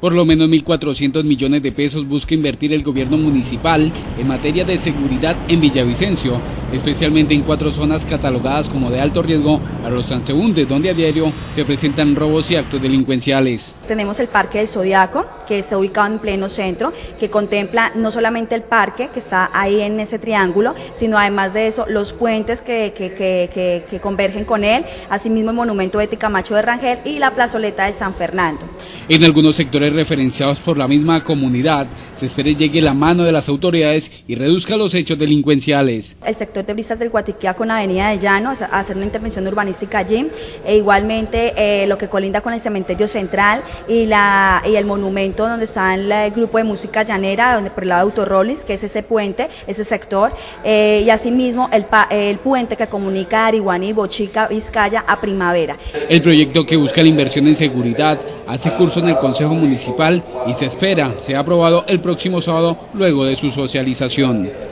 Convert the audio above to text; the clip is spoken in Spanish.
Por lo menos 1.400 millones de pesos busca invertir el gobierno municipal en materia de seguridad en Villavicencio, especialmente en cuatro zonas catalogadas como de alto riesgo para los transeúntes, donde a diario se presentan robos y actos delincuenciales. Tenemos el Parque del Zodiaco, que está ubicado en pleno centro, que contempla no solamente el parque, que está ahí en ese triángulo, sino además de eso, los puentes que, convergen con él, asimismo el Monumento de Camacho de Rangel y la plazoleta de San Fernando. En algunos sectores referenciados por la misma comunidad, se espera llegue la mano de las autoridades y reduzca los hechos delincuenciales. El sector de Brisas del Guatiquía con la Avenida de Llano, hacer una intervención urbanística allí, e igualmente eh, lo que colinda con el cementerio central y, la, y el monumento donde está el, grupo de música llanera, donde por el lado de Autorrolis, que es ese puente, ese sector, eh, y asimismo el, el puente que comunica Arihuani, Bochica, Vizcaya a Primavera. El proyecto que busca la inversión en seguridad hace curso en el Consejo Municipal y se espera sea aprobado el próximo sábado luego de su socialización.